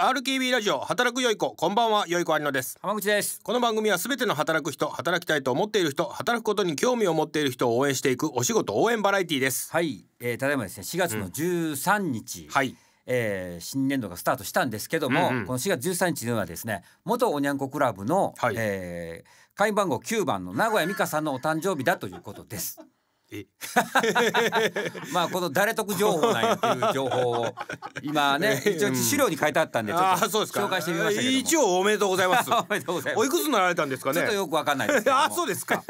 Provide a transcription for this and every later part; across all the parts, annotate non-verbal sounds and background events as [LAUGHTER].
RKB ラジオ働く良い子こんばんは良い子有野です。浜口です。この番組はすべての働く人働きたいと思っている人働くことに興味を持っている人を応援していくお仕事応援バラエティーです。はい、えー、ただいまですね4月の13日、はい。えー新年度がスタートしたんですけども、うんうん。この4月13日にはですね元おにゃんこクラブの、はい。えー会員番号9番の名古屋美香さんのお誕生日だということです。え [LAUGHS] まあこの誰得情報なんやっていう情報を今ね [LAUGHS] 一応資料に書いてあったんでちょあっとあそうですか。紹介してみましたけども。一応おめでとうございます。[LAUGHS] おめでとうございます。おいくつになられたんですかね？ちょっとよくわかんないですけども。あそうですか。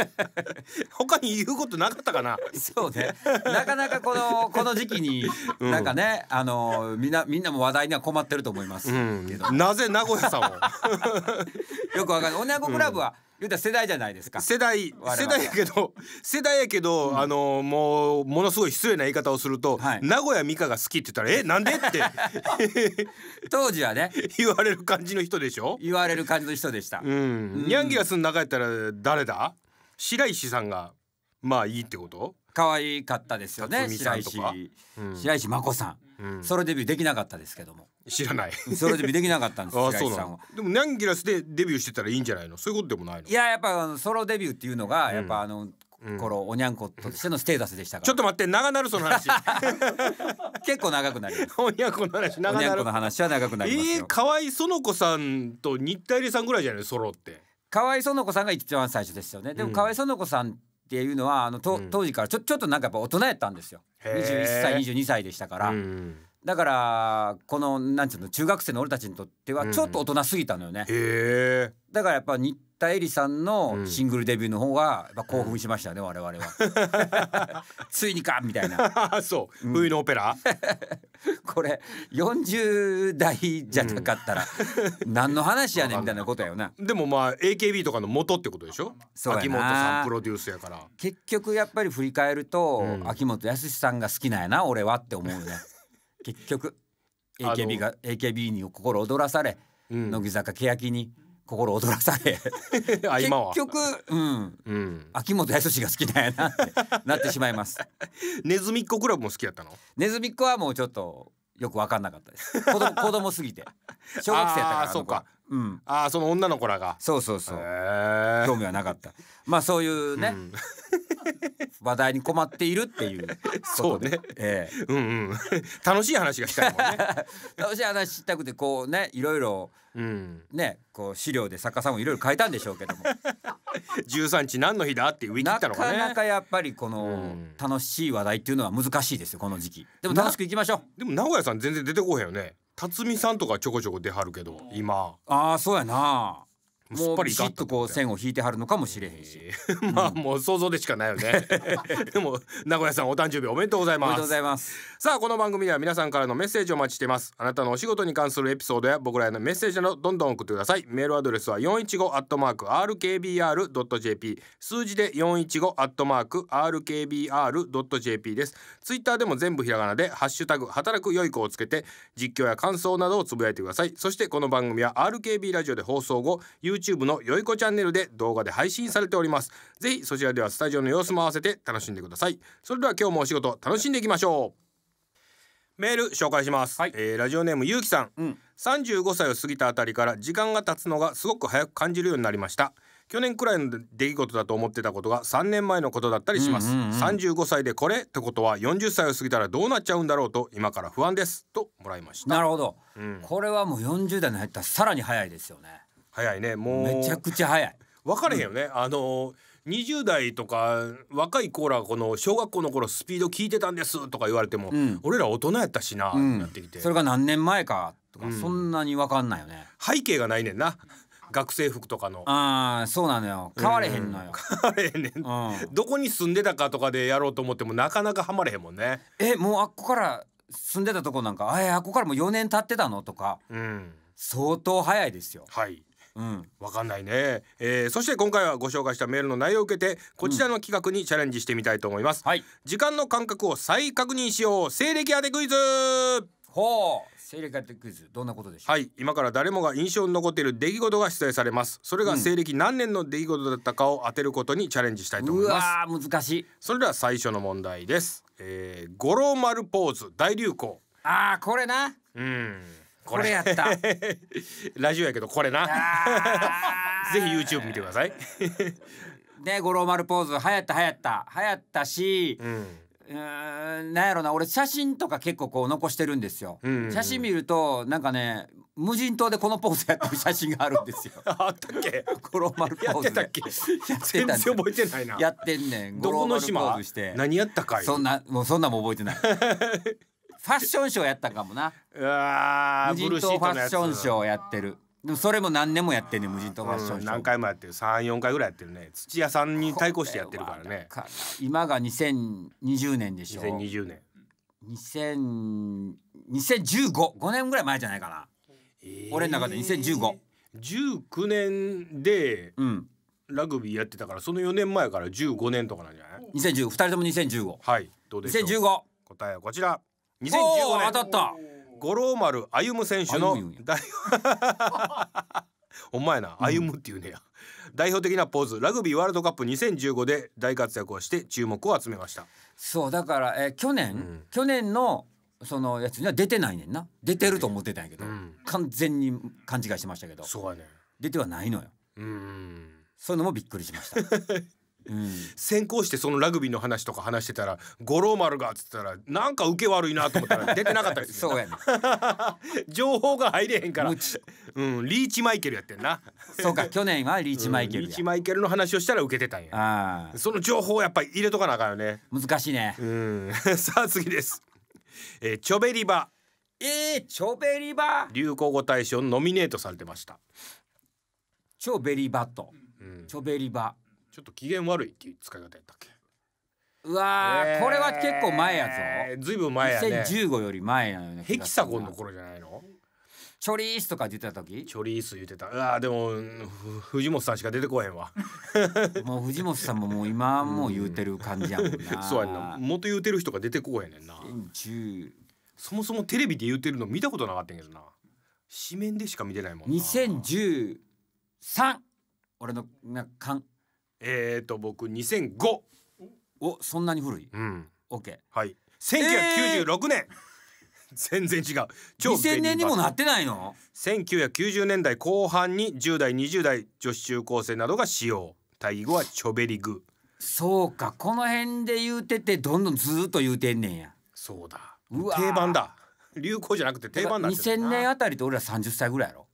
他に言うことなかったかな？そうね。なかなかこのこの時期に、なんかね、あのみんなみんなも話題には困ってると思いますけど、なぜ名古屋さんを？よくわかんない。おにゃんこクラブは、言うたら世代じゃないですか。世代々世代やけど世代やけど、あのもうものすごい失礼な言い方をすると、はい。名古屋美香が好きって言ったら「えなんで?」って。[LAUGHS] 当時はね、言われる感じの人でしょ？言われる感じの人でした。うん、ヤンギラスの中やったら誰だ？白石さんがまあいいってこと？可愛かったですよね。白石んとか、うん白石真子さん、うんソロデビューできなかったですけども、知らない。ソロデビューできなかったんです。[LAUGHS] 白石さんは。そうなの。でもヤンギラスでデビューしてたらいいんじゃないの？そういうことでもないの？いややっぱソロデビューっていうのがやっぱあの、うん。頃おにゃんことしてのステータスでしたから。ちょっと待って長なるその話。[LAUGHS] 結構長くなります。おにゃんこの話長なる。の話は長くなりますえよー、河合園子さんと新田入さんぐらいじゃない？ソロって。河合園子さんが一番最初ですよね。でも河合園子さんっていうのはあのと、うん。当時からちょちょっとなんかやっぱ大人やったんですよ。へー。21歳22歳でしたから、うんだからこのなんつうの中学生の俺たちにとってはうん。ちょっと大人すぎたのよね、へえだからやっぱ新田恵里さんうのん。シングルデビューの方がやっぱ興奮しましたね、我々は。[LAUGHS] ついにかみたいな。そう、冬のオペラ。[LAUGHS] これ40代じゃなかったら何の話やねんみたいなことやよな。でもまあ AKB とかの元ってことでしょ？そう秋元さんプロデュースやから。結局やっぱり振り返ると、うん。秋元康さんが好きなんやな俺はって思うね。結局 AKB が AKB に心躍らされ、うん。乃木坂欅に心躍らされ [LAUGHS] あ今は。結局うん。うん。秋元康が好きなんやなってなってしまいます。[LAUGHS] ネズミっ子クラブも好きやったの？ネズミっ子はもうちょっとよく分かんなかったです。子供 [LAUGHS] 子供すぎて。小学生やったからそうか。うん。ああその女の子らが。そうそうそう。興味はなかった。まあそういうね、うん [LAUGHS] 話題に困っているっていうことで。そうね。ええ。うんうん。楽しい話がしたいもんね。[LAUGHS] 楽しい話したくてこうねいろいろうん。ねこう資料で作家さんもいろいろ書いたんでしょうけども。[LAUGHS] 13日何の日だってウィったのがね。かなかやっぱりこのうん。楽しい話題っていうのは難しいですよこの時期。でも楽しくいきましょう。でも名古屋さん全然出てこへんよね。辰巳さんとかちょこちょこ出はるけど今。ああそうやなもうビシッとこう線を引いてはるのかもしれへんし。えー。[LAUGHS] まあもう想像でしかないよね。[LAUGHS] でも名古屋さんお誕生日おめでとうございまおめですとうございます。さあこの番組では皆さんからのメッセージをお待ちしています。あなたのお仕事に関するエピソードや僕らへのメッセージなどどんどん送ってください。メールアドレスは 415-rkbr.jp 数字で 415-rkbr.jp です。ツイッターでも全部ひらがなでハッシュタグ働く良い子をつけて実況や感想などをつぶやいてください。そしてこの番組は RKB ラジオで放送後 YouTube のよい子チャンネルで動画で配信されております。ぜひそちらではスタジオの様子も合わせて楽しんでください。それでは今日もお仕事楽しんでいきましょう。メール紹介します、はい。えーラジオネームゆうきさん、うん。35歳を過ぎたあたりから時間が経つのがすごく早く感じるようになりました。去年くらいの出来事だと思ってたことが3年前のことだったりします、うんうんうん。35歳でこれってことは40歳を過ぎたらどうなっちゃうんだろうと今から不安です。ともらいました。なるほど、うん。これはもう40代に入ったらさらに早いですよね早いね。もう。めちゃくちゃ早い。分かれへんよね、あの20代とか若い子らこの小学校の頃スピード聞いてたんですとか言われても、うん。俺ら大人やったしな、うん。なってきて。それが何年前かとか、うん。そんなに分かんないよね。背景がないねんな。学生服とかの。ああそうなのよ。変われへんのよ、変われへんねん。うん。どこに住んでたかとかでやろうと思ってもなかなかハマれへんもんね。えもうあっこから住んでたとこなんかあえあっこからもう4年経ってたのとか。うん。相当早いですよ。はいうん、わかんないね、えーそして今回はご紹介したメールの内容を受けてこちらの企画にチャレンジしてみたいと思います、はい。時間の感覚を再確認しよう。西暦当てクイズ。ほう。西暦当てクイズ。どんなことでしょう、はい。今から誰もが印象に残っている出来事が出題されます。それが西暦何年の出来事だったかを当てることにチャレンジしたいと思いうます。わー難しい。それでは最初の問題です、えー、五郎丸ポーズ大流行。あーこれな。うんこれやった。[LAUGHS] ラジオやけどこれな。ぜひ YouTube 見てください。ね五郎丸ポーズ。流行った流行った。流行ったし、うん。うーんなんやろな。俺写真とか結構こう残してるんですよ、うん。うんうん写真見るとなんかね無人島でこのポーズやってる写真があるんですよ。[LAUGHS] あったっけ？五郎丸ポやーズで。ってたっけ？やって全然た覚えてないな。やってんねん。どこの島？何やったかい？そんなもうそんなんも覚えてない [LAUGHS] ファッションショーやったかもな。無人島ファッーションショーやってる。でもそれも何年もやってんねん無人島ファッションうんショー、何回もやってる。34回ぐらいやってるね。土屋さんに対抗してやってるからね。これはだから今が2020年でしょ。2020年。2000 2015年ぐらい前じゃないかな。俺の中で2015 19年でうん。ラグビーやってたからその4年前から15年とかなんじゃない？2015 2人とも2015はいどうでしょう？2015答えはこちらおー2015当た年った。五郎丸歩選手の代お前 [LAUGHS] な。歩むっていうねや、代表的なポーズラグビーワールドカップ2015で大活躍をして注目を集めました。そうだから、えー去年、ん。去年のそのやつには出てないねんな。出てると思ってたんやけど、うん。完全に勘違いしてましたけど。そうやね出てはないのよ。うん。そういうのもびっくりしました、[LAUGHS] うん、先行してそのラグビーの話とか話してたら五郎丸がっつったらなんか受け悪いなと思ったら [LAUGHS] 出てなかったりするそうやね [LAUGHS] 情報が入れへんから。うん。リーチマイケルやってんな。そうか去年はリーチマイケルや。うん。リーチ、マイケルの話をしたら受けてたんや。あその情報をやっぱり入れとかなあかんよね。ー難しいね。うん。[LAUGHS] さあ次です、えーチョベリバ。えー、チョベリバ。流行語大賞にノミネートされてました、チョベリバットうん、チョベリバちょっと機嫌悪いっていう使い方やったっけ？うわー、これは結構前やぞ。えーずいぶん前やね。2015より前なのよねヘキサゴンの頃じゃないの？チョリースとか言ってた時？チョリース言ってた。うわーでもうんふ藤本さんしか出てこへんわ。[LAUGHS] もう藤本さんももう今もう言うてる感じやもんな。[LAUGHS] そうやんな。元言うてる人が出てこへんねんな。2010そもそもテレビで言うてるの見たことなかったんやけどな。紙面でしか見てないもんな。2013俺のなかんえーと僕2005おそんなに古い？うん。オッケはい。1996年、[LAUGHS] 全然違う。ー超2000年にもなっってないの？1990年代後半に10代20代女子中高生などが使用。対義語はチョベリグ。そうか。この辺で言うててどんどんずーっと言うてんねんや。そうだ。定番だ。流行じゃなくて定番になってる。2000年あたりって俺ら30歳ぐらいやろ。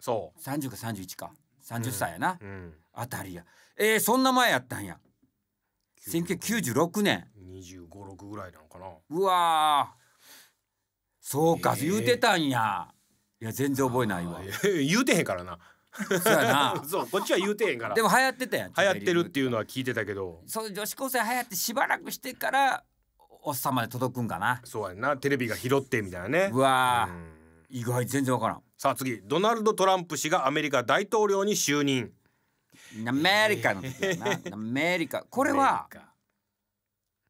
そ30か31か。30歳やな、う、うん、あたりやえー、そんな前やったんや。1996年2 5 6ぐらいなのかな。うわー。そうか、えー。言うてたんや。いや全然覚えないわ。言うてへんからな。そうやな。[LAUGHS] そうこっちは言うてへんから。でも流行ってたやん。流行ってるっていうのは聞いてたけど。そう女子高生流行ってしばらくしてからおっさんまで届くんかな。そうやんな。テレビが拾ってみたいなね。うわー、うん。意外全然わからん。さあ次。ドナルド・トランプ氏がアメリカ大統領に就任アメリカの時やな。アメリカこれはアメリ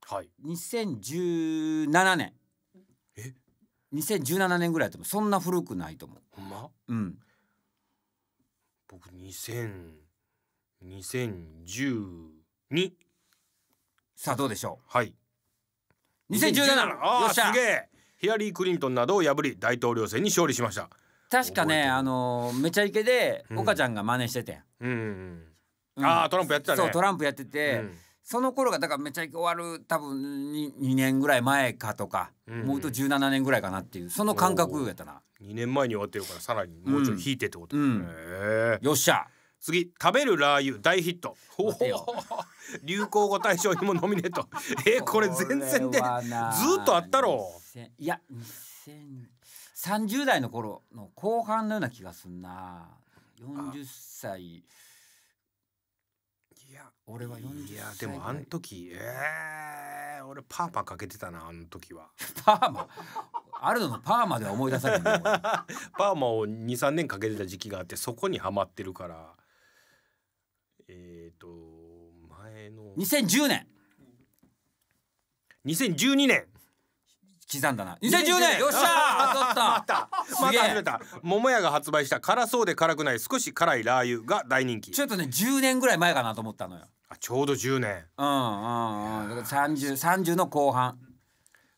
カはい2017年。え？2017年ぐらいだと思う。そんな古くないと思う。ほんま？うん。僕2000 2012さあどうでしょはい。う2017ああよっしゃ。すげえ。ヒラリー・クリントンなどを破り大統領選に勝利しました。確かねあのーめちゃイケでうん。岡ちゃんが真似しててん、うん、うんああトランプやってたね。そうトランプやってて、うん。その頃がだからめちゃイケ終わる多分に 2, 年ぐらい前かとか、うん思うと17年ぐらいかなっていうその感覚やったな。2年前に終わってるからさらにもうちょい引いてってこと、うん。へえよっしゃ。次食べるラー油大ヒット。流行語大賞にもノミネート。[LAUGHS] えこれ全然でずーっとあったろ。2000いや2030代の頃の後半のような気がすんな40歳。いや俺は40歳いやでもあの時えー、俺パーマかけてたなあの時は。[LAUGHS] パーマ？あるののパーマでは思い出されない [LAUGHS] パーマを23年かけてた時期があってそこにはまってるから。えっ、ー、と前の。2010年。2012年刻んだな。2010年。よっしゃ当たった。また始めた。桃屋が発売した辛そうで辛くない少し辛いラー油が大人気。ちょっとね10年ぐらい前かなと思ったのよ。あちょうど10年。うんうんうん。だから3030の後半。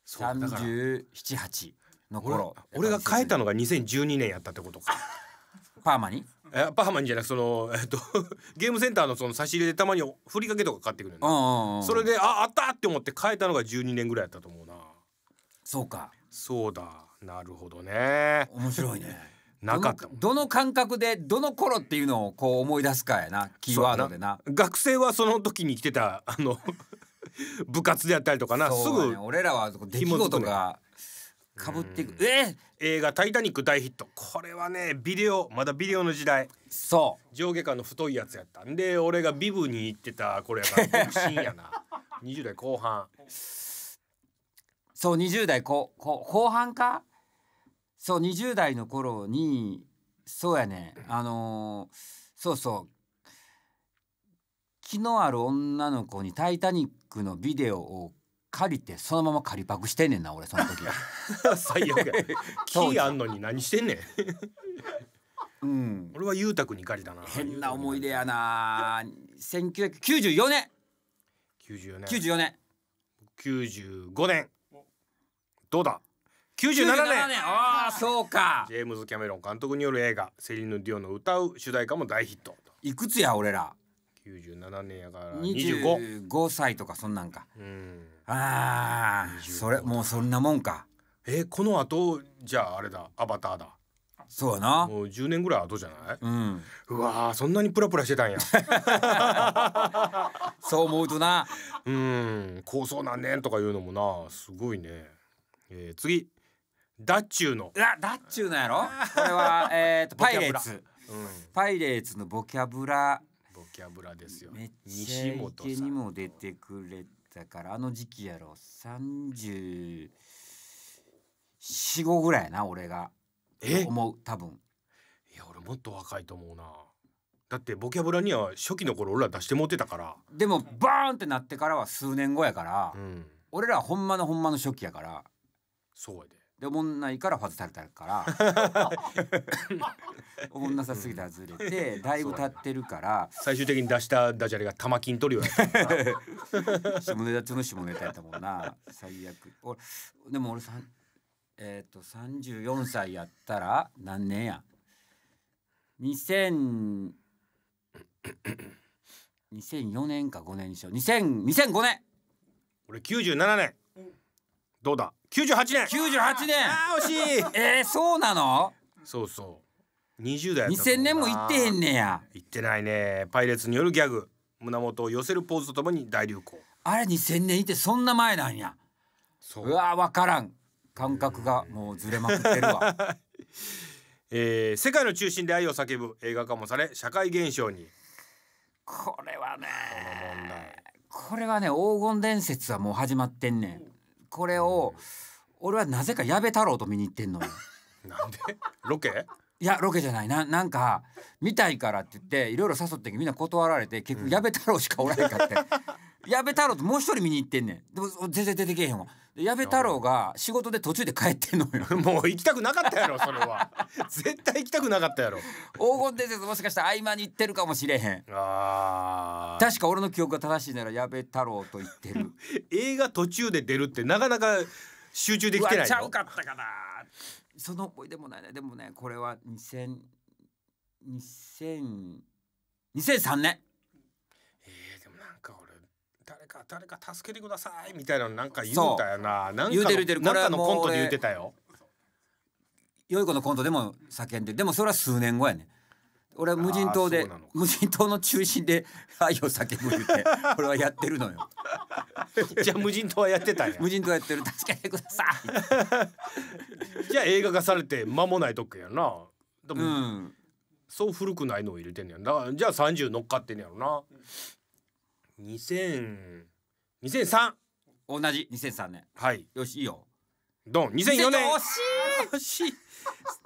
そうだから。378の頃。俺が変えたのが2012年やったってことか。[LAUGHS] パーマに？えパーマンじゃなくその、えっと、[LAUGHS] ゲームセンターのその差し入れでたまにふりかけとか買ってくるうんの、うんうん。それでああったって思って変えたのが12年ぐらいやったと思うなそうか。そうだ。なるほどね。面白いね。[LAUGHS] なかった。どのどの感覚でどの頃っていうのをこう思い出すかやな。キーワードでな。学生はその時に来てたあの [LAUGHS] 部活であったりとかな。すそうぐね。俺らは出来事がかぶっていくえ？映画「タイタニック」大ヒット。これはねビデオまだビデオの時代。そう。上下間の太いやつやったんで俺がビブに行ってたこれやから独身やな。[LAUGHS] 20代後半そう20代後後後半か？そう20代の頃にそうやね。あのーそうそう。気のある女の子に「タイタニック」のビデオを借りてそのまま借りパクしてんねんな俺その時。[LAUGHS] 最悪や。[LAUGHS] 当時。キーあんのに何してんねん。うん。俺は裕太君に借りたな変な思い出やな。1994年94年94年95年どうだ？97年。ああそうか。ジェームズ・キャメロン監督による映画セリーヌ・ディオンの歌う主題歌も大ヒット。いくつや俺ら？97年やから25 25歳とかそんなんか。うん。ああ25それもうそんなもんか。えこの後じゃああれだ。アバターだ。そうやな。もう10年ぐらい後じゃない？うん。うわーそんなにプラプラしてたんや。[LAUGHS] そう思うとな。うん。構想何年とかいうのもな。すごいね、えー、次。ダッチューの、うわだっちゅうのやろ？これはえっと [LAUGHS] ボキャブラ。パイレーツ。うん、パイレーツのボキャブラ。ボキャブラですよ。めっちゃ西イケにも出てくれたからあの時期やろ。34、5ぐらいやな俺が。え？思う多分。いや俺もっと若いと思うな。だってボキャブラには初期の頃俺ら出してもってたから。でもバーンってなってからは数年後やから、うん。俺らはほんまのほんまの初期やからそうやで。でおもんないから外されたから。[LAUGHS] おもんなさすぎて外れてだいぶ経ってるから。最終的に出したダジャレが玉金取るよ [LAUGHS] 下ネタ中の下ネタやったもんな。最悪。俺でも俺さんえっ、と34歳やったら何年や？2000 2004年か5年にしよう。2000 2005年俺97年どうだ？98年。98年。あー惜しい。えー、そうなの？そうそう。20代やったと思2000うな年も行ってへんねや。行ってないね。パイレーツによるギャグ。胸元を寄せるポーズとともに大流行。あれ2000年いてそんな前なんや。そう。うわ分からん。感覚がもうずれまくってるわ。[LAUGHS] えー世界の中心で愛を叫ぶ映画化もされ社会現象に。これはねこれはね黄金伝説はもう始まってんねんこれを俺はなぜか矢部太郎と見に行ってんのよ。[LAUGHS] なんで？ロケ？いやロケじゃない。ななんか見たいからって言っていろいろ誘ってみんな断られて結局矢部太郎しかおらへんかって、矢部太郎ともう一人見に行ってんねん。でも全然出てけえへんわ。で矢部太郎が仕事で途中で帰ってんのよ。もう行きたくなかったやろそれは。[LAUGHS] 絶対行きたくなかったやろ。黄金伝説もしかしたら合間に行ってるかもしれへん。あー。確か俺の記憶が正しいなら矢部太郎と言ってる。[LAUGHS] 映画途中で出るってなかなか集中できてなうわちゃうかったかな。その思い出もないねでもねこれは2000 2000 2003年誰か誰か助けてくださいみたいなのなんか言うたよな。言うてる言うてる。これはもうかのコントで言ってたよ。良い子のコントでも叫んででもそれは数年後やね。俺は無人島であーそうなのか。無人島の中心で [LAUGHS] 愛を叫ぶ言ってこれはやってるのよ。[LAUGHS] じゃあ無人島はやってたんや。無人島やってる。助けてくださ [LAUGHS] じゃあ映画化されて間もないとこやな。でいも、うん。そう古くないのを入れてんねやだからじゃあ30乗っかってんねやろな2000 2003同じ2003年はい。よしいいよ。ドン2004年惜し惜しい。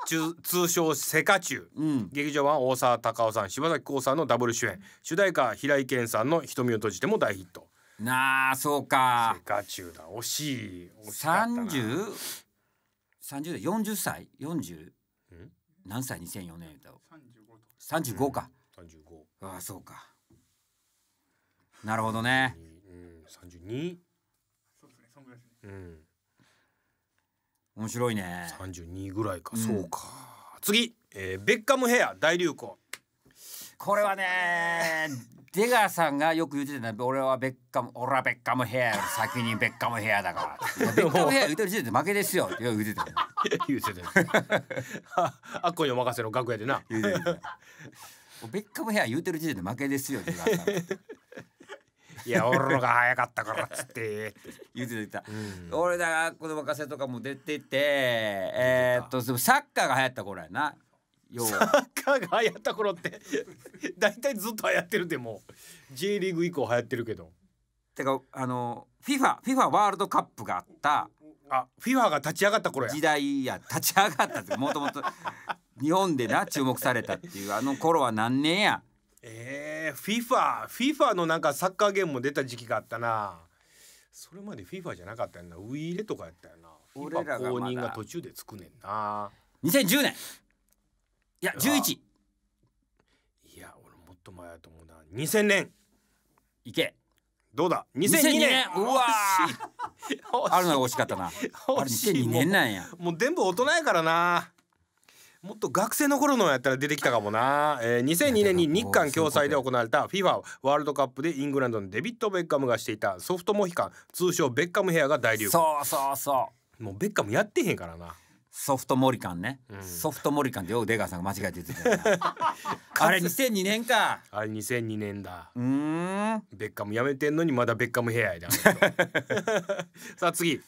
通通称セカチュウ。うん。劇場版大沢たかおさん柴咲コウさんのダブル主演。主題歌平井堅さんの「瞳を閉じて」も大ヒット。なあそうか。セカチュウだ。惜しい。惜しかったな。30? 30で40歳？40? ん？何歳？2004年だ。35か、35ああそうかなるほどね。うん32うん。面白いね。32ぐらいか、うん。そうか。次、えーベッカムヘア大流行。これはね出川さんがよく言ってたね俺はベッカム俺はベッカムヘアより先にベッカムヘアだから。[LAUGHS] ベッカムヘア言ってる時点で負けですよって言ってたよ言うてたああっこにお任せの楽屋でな。言うてたよベッカムヘア言うてる時点で負けですよ出川さんいや俺のが早かったからっつって。言うてた言うん。俺だこの若手とかも出ててえーっとサッカーが流行った頃やな。要サはッカーが流行った頃って大体ずっと流行ってるでも J リーグ以降流行ってるけど。てかあの FIFA, FIFA ワールドカップがあった。あ FIFA が立ち上がった頃や。時代や。立ち上がったってもともと日本でな注目されたっていうあの頃は何年や。えー、FIFA FIFA のなんかサッカーゲームも出た時期があったな。それまで FIFA じゃなかったよな。ウイイレとかやったよな。俺らが公認が途中でつくねんな。2010年。いや11いや俺もっと前やと思うな。2000年。いけ。どうだ？2002 2002年。うわあるのが惜しかったな。あれ惜しい2002年なんや。もう全部大人やからなもっと学生の頃のやったら出てきたかもな、えー、2002年に日韓共催で行われた FIFA ワールドカップでイングランドのデビッド・ベッカムがしていたソフトモヒカン通称ベッカムヘアが大流行。そうそうそう。もうベッカムやってへんからな。ソフトモリカンね、うん。ソフトモリカンってよう出川さんが間違えて言ってた [LAUGHS] あれ2002年か。あれ2002年だ。うーん。ベッカムやめてんのにまだベッカムヘアや [LAUGHS] さあ次。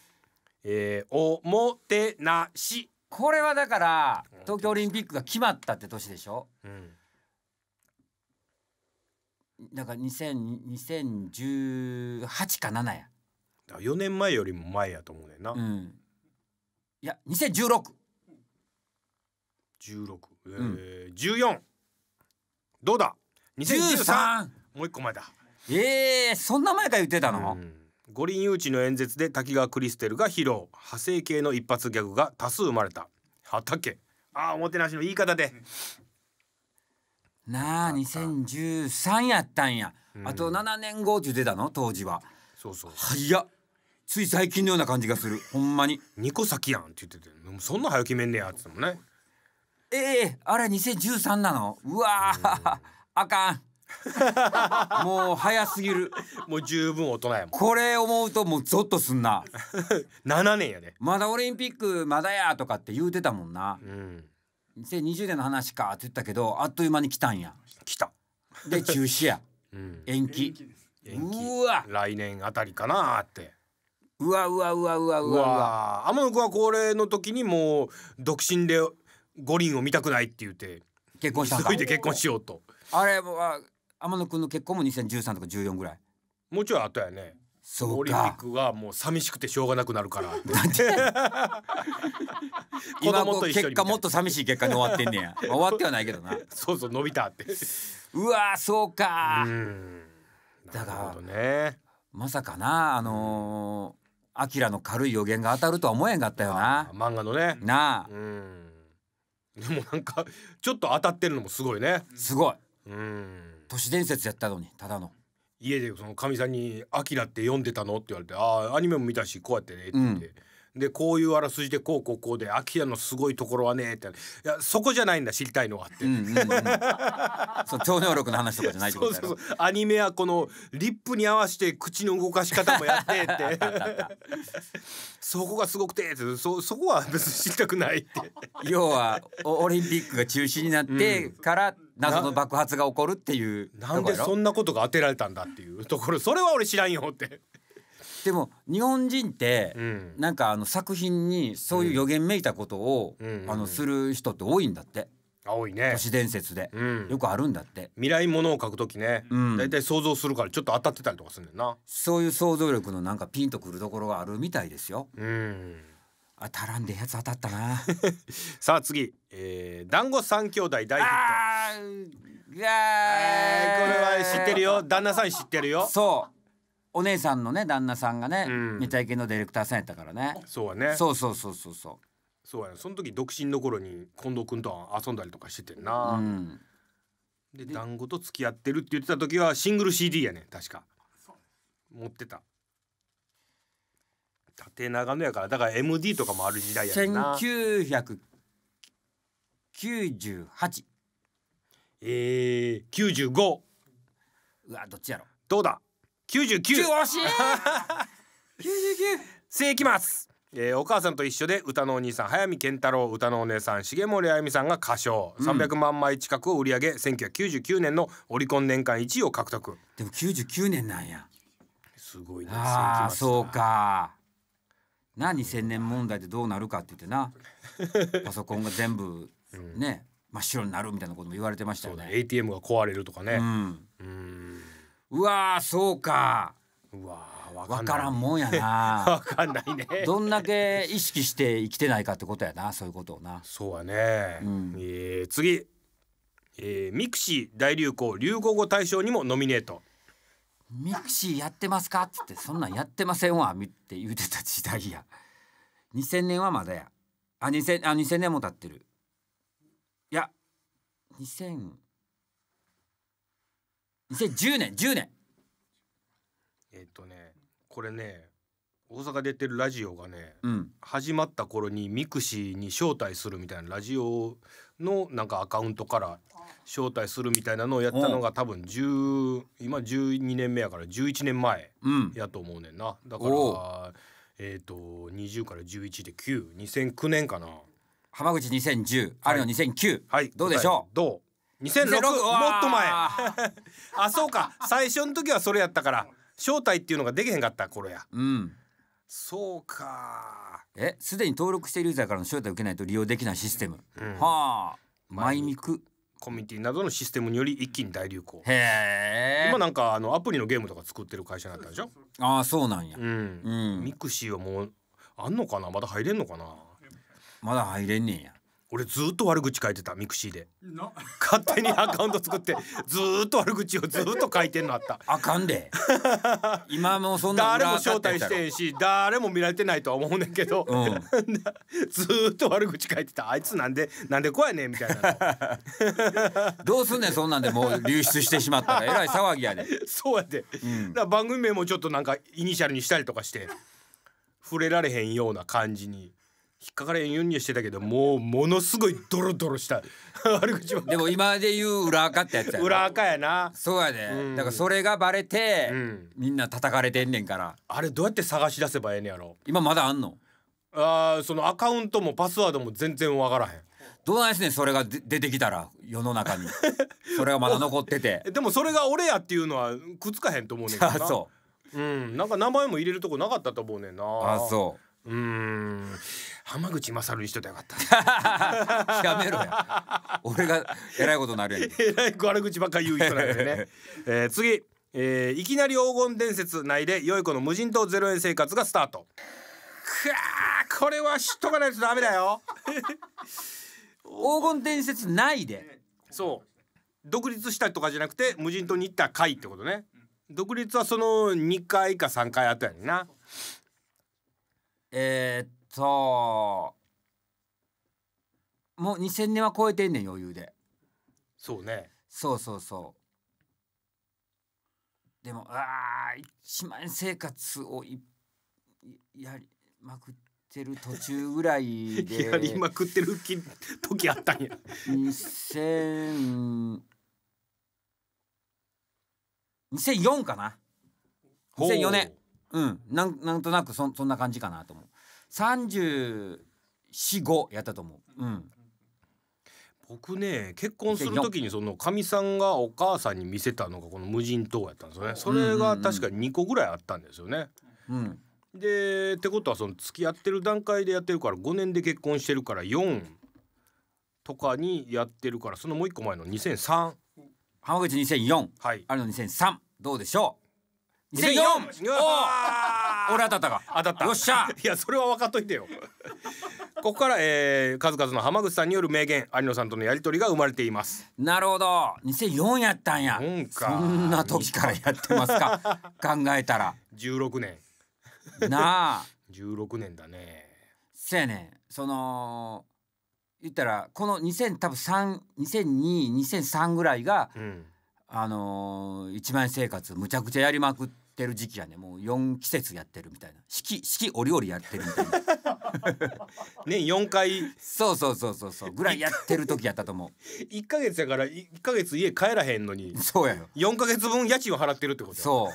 えー、おもてなし、これはだから東京オリンピックが決まったって年でしょ？うん、だから2000 2018か7や。だから4年前よりも前やと思うねんな、うん。いや2016 16、えー14どうだ？2013 13もう一個前だ。えー、そんな前から言ってたの、うん五輪誘致の演説で滝川クリステルが披露。派生系の一発ギャグが多数生まれた。畑。あーおもてなしの言い方で。なあ2013やったんや、うん。あと7年後って言ってたの？当時は。そうそう。早っ。つい最近のような感じがする。[LAUGHS] ほんまに。2個先やんって言ってて。そんな早決めんねやって言ってたもんね。ええあれ2013なの？うわー。あかん [LAUGHS] もう早すぎる。もう十分大人やもん。これ思うともうゾッとすんな。[LAUGHS] 7年やで。まだオリンピックまだやとかって言うてたもんな。うん。2020年の話かって言ったけどあっという間に来たんや。来た、で中止や。[LAUGHS] うん、延期。延期。うわ。来年あたりかなーって。うわうわうわうわううわ。うわ。わー天野くんはこれの時にもう独身で五輪を見たくないって言って。結婚したんか。急いで結婚しようと。あれは天野くんの結婚も2013とか14ぐらい。もうちょい後やね。そうオリンピッかクがもう寂しくてしょうがなくなるから。[LAUGHS] [LAUGHS] 今こう結果もっと寂しい結果に終わってんねや、まあ終わってはないけどな。[LAUGHS] そうそう伸びたって。うわーそうか。う、ん。だからなるほどね。まさかなあのー、アキラの軽い予言が当たるとは思えんかったよな。漫画のね。なあ。うん。でもなんかちょっと当たってるのもすごいね。すごい。うん都市伝説やったのにただの。家でそのかみさんに「アキラって読んでたの?」って言われて「ああアニメも見たしこうやってね」って言って、でこういうあらすじでこうこうこうで「アキラのすごいところはね」って「いやそこじゃないんだ知りたいのは」って、うんうんうん。[LAUGHS] そう超能力の話とかじゃないってことだろそうそうアニメはこのリップに合わせて口の動かし方もやってって。[LAUGHS] そこがすごくてって。そそこは別に知りたくないって。[LAUGHS] 要はオオリンピックが中止になってから謎の爆発が起こるっていうなんでそんなことが当てられたんだっていうところ。それは俺知らんよって。でも日本人って、うん。なんかあの作品にそういう予言めいたことを、あのする人って多いんだって。青いね。都市伝説で、うん。よくあるんだって。未来ものを書くときね、うん。だいたい想像するからちょっと当たってたりとかするんだよな。そういう想像力のなんかピンとくるところがあるみたいですよ。うん当たらんでやつ当たったな。[LAUGHS] さあ次、えー、団子三兄弟大ヒット。これは知ってるよ。ー旦那さん知ってるよ。そう。お姉さんのね旦那さんがね、うん。めちゃイケのディレクターさんやったからね。そうやね。そうそうそうそうそそうやね。その時独身の頃に近藤君と遊んだりとかしててんう、な、うん、で団子と付き合ってるって言ってた時はシングル CD やね確か。持ってた縦長のやからだから MD とかもある時代やねんな。1998えー、95うわどっちやろ？どうだ？99 9惜しい。99せいきます、えーお母さんと一緒で歌のお兄さん早見健太郎歌のお姉さん重森あゆみさんが歌唱、うん。300万枚近くを売り上げ1999年のオリコン年間1位を獲得。でも99年なんや。すごいね。あそうかな2000年問題でどうなるかって言ってな。[LAUGHS] パソコンが全部ね、真っ白になるみたいなことも言われてましたそうだよね ATM が壊れるとかね。うん。うん。うわーそうか。うわーわからんもんやな。わかんないね。どんだけ意識して生きてないかってことやなそういうことをな。そうやね、うん。えー次、えーミクシー大流行流行語大賞にもノミネートミクシーやってますか？っつってそんなんやってませんわって言うてた時代や。2000年はまだや。あ2000あ2000年も経ってる。いや2000 2010年10年。えっ、とねこれね大阪出てるラジオがねうん。始まった頃にミクシーに招待するみたいなラジオのなんかアカウントから招待するみたいなのをやったのが多分10今12年目やから11年前うんやと思うねんな。だかおらえっ、と20から11で92009年かな。浜口2010あるの2009、はい。どうでしょう？どう？2006 2006もっと前。わ [LAUGHS] あそうか。最初の時はそれやったから招待っていうのができへんかった頃や。ーうんそうか。えすでに登録しているユーザーからの招待を受けないと利用できないシステム、うん。はあ。マイミクコミュニティなどのシステムにより一気に大流行。へえ。今なんかあのアプリのゲームとか作ってる会社になったでしょ？ああそうなんや、うん、うん。ミクシーはもうあんのかな？まだ入れんのかな？まだ入れんねんや俺ずっと悪口書いてたミクシーで。勝手にアカウント作ってずーっと悪口をずーっと書いてんのあった。あかんで。今もうそんな誰も裏招待してんし誰も見られてないとは思うねんけど、うん。[LAUGHS] ずーっと悪口書いてた。あいつなんでなんでこうやねんみたいな [LAUGHS] どうすんねんそんなんでもう流出してしまったら。[LAUGHS] えらい騒ぎやで。そうやで、ん。だから番組名もちょっとなんかイニシャルにしたりとかして触れられへんような感じに引っかかれへんようにはしてたけどもうものすごいドロドロした。[LAUGHS] 悪口でも今で言う裏垢ってやつやろ裏垢やな。そうやで、うん。だからそれがバレて、うん。みんな叩かれてんねんから。あれどうやって探し出せばええねやろ。今まだあんの？あーそのアカウントもパスワードも全然わからへん。どうなんですねそれがで出てきたら世の中に。[LAUGHS] それがまだ残ってて。えでもそれが俺やっていうのはくっつかへんと思うねんな。[LAUGHS] そう。うん。なんか名前も入れるとこなかったと思うねんな。あそう。うーん浜口勝にしとったらよかった。[LAUGHS] やめろや。俺がえらいことになるやん。[LAUGHS] えらい悪口ばっかり言う人なんでね、[LAUGHS] えー次、えーいきなり黄金伝説内で良い子の無人島ゼロ円生活がスタート。くわーこれは知っとかないとダメだよ。黄金伝説ないで？そう。独立したとかじゃなくて無人島に行った回ってことね。独立はその2回か3回あったやんな。えー、っともう2000年は超えてんねん余裕で。そうね。そうそうそう。でもあー一万円生活をいいやりまくってる途中ぐらいで。[LAUGHS] やりまくってるき時あったんや。2000 2004かな。2004年。うん。なんなんとなくそんそんな感じかなと思う345やったと思ううん僕ね結婚する時にそのかみさんがお母さんに見せたのがこの無人島やったんですよねそれが確か2個ぐらいあったんですよね。うんでってことはその付き合ってる段階でやってるから5年で結婚してるから4とかにやってるからそのもう一個前の2003浜口2004はいあれの2003どうでしょう2004 2004俺当たったか。当たった。よっしゃ。いやそれは分かっといてよ。ここから、えー数々の浜口さんによる名言有野さんとのやり取りが生まれています。なるほど。2004やったんや。そんな時からやってますか。[LAUGHS] 考えたら。16年。なあ。16年だね。そやねん。その言ったらこの2000多分3 20022003ぐらいがうん。あのー一万円生活むちゃくちゃやりまくっってる時期やね。もう4季節やってるみたいな。四季四季折々やってるみたいな。[LAUGHS] 年4回。そうそうそうそうそう。ぐらいやってる時やったと思1ヶ月やから1ヶ月家帰らへんのに。うそうやよ。4ヶ月分家賃を払ってるってことや。そう。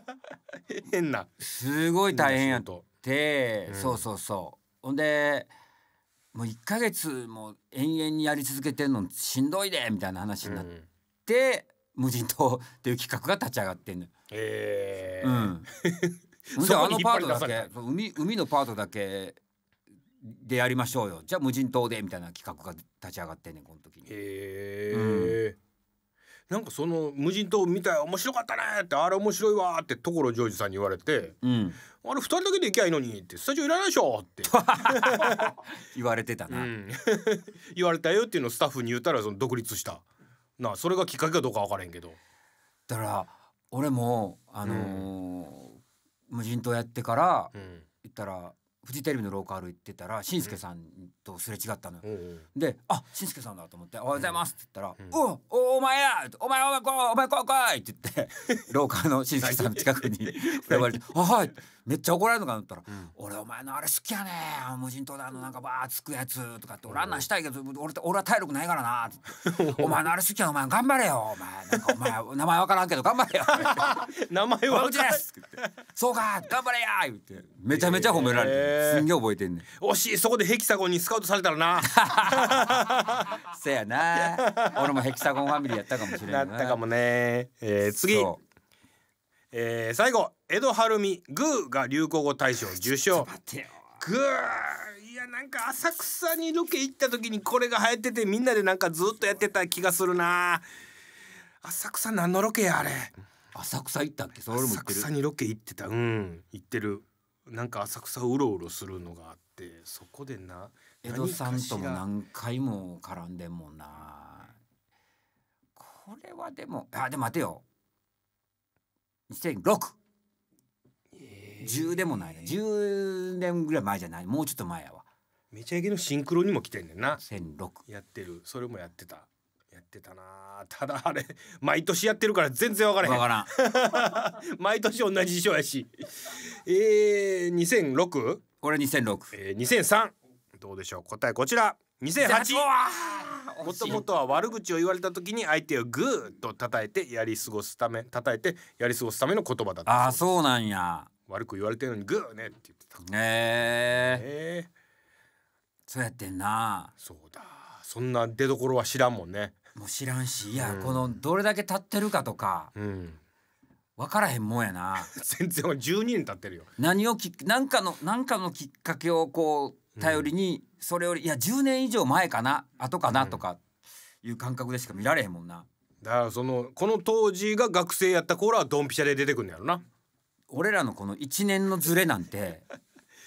[LAUGHS] 変な。すごい大変やっとて、うん。そうそうそう。ほんでもう1ヶ月も延々にやり続けてんのしんどいでみたいな話になっうん。て、無人島っていう企画が立ち上がってんのよ。えー。うん、[LAUGHS] あのパートだけ海海のパートだけでやりましょうよ。じゃあ無人島でみたいな企画が立ち上がってんねんこの時に。へえ、なんかその無人島見たい面白かったねってあれ面白いわって所ジョージさんに言われてうん、あれ二人だけで行きゃいいのにってスタジオいらないでしょって、[LAUGHS] 言われてたな。うん。[LAUGHS] 言われたよっていうのをスタッフに言ったらその独立した。なあそれがきっかけかどうか分からへんけど。だから俺もあのー無人島やってからうん。行ったらフジテレビの廊下歩いてたらしんすけさんとすれ違ったのよ。おうおうで「あしんすけさんだ」と思って「おはようございます」って言ったら「うん。おおお前やお前お前来いお前来い来い」って言って廊下のしんすけさんの近くに呼ばれて「あはい」めっちゃ怒られるのかなったらうん「俺お前のあれ好きやね無人島であのなんかバーつくやつ」とかって「俺あんなんしたいけど俺俺は体力ないからな」って「お前のあれ好きやお前頑張れよ。お前なんかお前名前わからんけど頑張れよ」[LAUGHS] 名前わはうちです!」って言って「そうか頑張れや!」言って。めちゃめちゃ褒められてすんげえ覚えてんねん。惜しいそこでヘキサゴンにスカウトされたらな。[LAUGHS] せやな。俺もヘキサゴンファミリーやったかもしれな。ないったかもね、えー、次、そえー、最後江戸晴美グーが流行語大賞受う賞待ってよ。グーいやなんか浅草にロケ行った時にこれが流行っててみんなでなんかずっとやってた気がするな。浅草何のロケやあれ？浅草行ったっけそれ俺も行浅草にロケ行ってた。うん。行ってる。なんか浅草をうろうろするのがあって。そこでな江戸さんとも何回も絡んでんもんな。これはでもあでも待てよ2006えー。10でもないな10年ぐらい前じゃない。もうちょっと前やわ。めちゃイケのシンクロにも来てんねんな。2006やってる。それもやってた。やってたなただあれ毎年やってるから全然わからへん。分からん。[LAUGHS] 毎年同じ衣装やし。えー、2006、俺2006えー、2003どうでしょう？答えこちら2008もともとは悪口を言われた時に相手をグーと叩いてやり過ごすため叩いてやり過ごすための言葉だった。あそうなんや。悪く言われてるのにグーねって言ってた。へええー、そうやってんな。そうだ。そんな出所は知らんもんね。もう知らんしいや、うん。このどれだけ経ってるかとか。うん。分からへんもんやな。[LAUGHS] 全然12年経ってるよ。何をきなんかのなんかのきっかけをこう頼りに、それよりいや10年以上前かな後かなとかいう感覚でしか見られへんもんな。だからそのこの当時が学生やった頃はドンピシャで出てくんのやろな。俺らのこの1年のズレなんて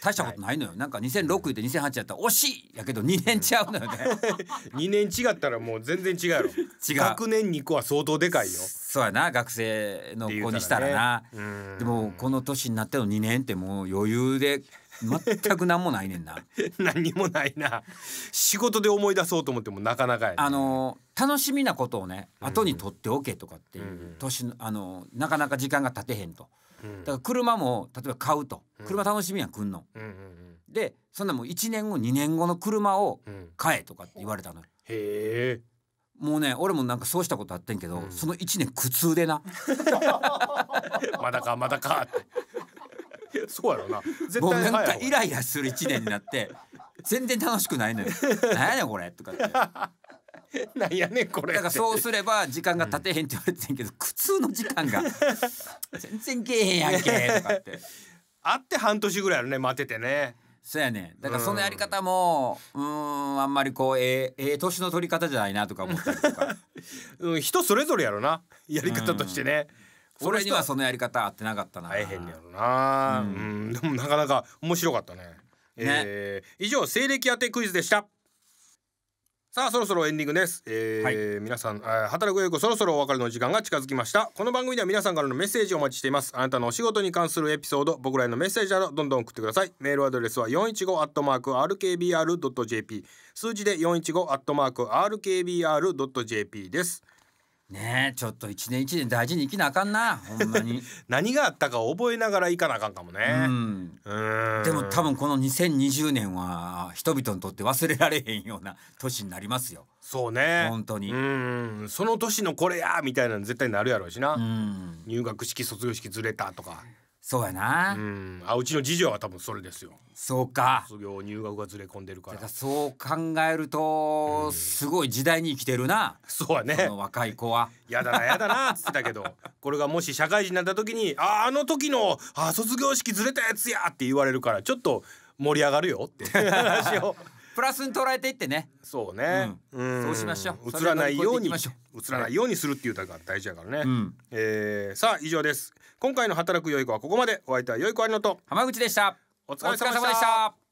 大したことないのよ、なんか2006で2008やったら惜しいやけど2年違うのよね。[LAUGHS] 2年違ったらもう全然違うやろ。違う。学年2個は相当でかいよ。そうやな学生の子にしたらな。うん。でもこの年になっての2年ってもう余裕で全く何もないねんな。[LAUGHS] 何にもないな。仕事で思い出そうと思ってもなかなかやねあの楽しみなことをねうん。後に取っておけとかっていうん。う年のあのなかなか時間が経てへんと。うん。だから車も例えば買うと。うん。車楽しみやん来んの。うんうんでそんなもう1年後2年後の車をうん。うん買えとかって言われたの。よへえ。もうね俺もなんかそうしたことあってんけど、うん。その1年苦痛でな。[LAUGHS] まだかまだかって [LAUGHS] そうやろな。絶もうなんかイライラする1年になって全然楽しくないのよ「何やねんこれ」とかって。だなんやねんこれからそうすれば時間が経てへんって言われてんけど苦痛の時間が [LAUGHS] 全然けえへんやんけとかって。あって半年ぐらいやろね待ててね。そうやねん。だからそのやり方もうーんあんまりこうええええ年の取り方じゃないなとか思ったりとか。[LAUGHS] うん人それぞれやろな。やり方としてねそれにはそそのやり方合ってなかったな。大変やろな、ううん。んでもなかなか面白かったね。えー以上西暦当てクイズでした。さあそろそろエンディングです、えー皆さん、えー働くよいこそろそろお別れの時間が近づきました。この番組では皆さんからのメッセージをお待ちしています。あなたのお仕事に関するエピソード僕らへのメッセージなどどんどん送ってください。メールアドレスは415アットマーク RKBR.jp 数字で415アットマーク RKBR.jp ですねえちょっと一年一年大事に生きなあかんなほんまに。[LAUGHS] 何があったか覚えながら行かなあかんかもうね。んうん。でも多分この2020年は人々にとって忘れられへんような年になりますよ。そうね。本当に。うん。その年のこれやみたいなの絶対なるやろうしな、うん。入学式卒業式ずれたとかそうやな、うん。あうちの次女は多分それですよ。そうか。卒業入学がずれ込んでるから。らそう考えるとすごい時代に生きてるな、そうやね。若い子は。やだなやだなっつってたけど。これがもし社会人になった時に「ああの時のあ卒業式ずれたやつや!」って言われるからちょっと盛り上がるよって話をプラスに捉えていってね。そうね、うん。そうしましょう。映らないように。映らないようにするっていう歌が大事やからね、うん。えーさあ以上です。今回の働く良い子はここまで。お相手は良い子ありのと。浜口でした。お疲れ様でした。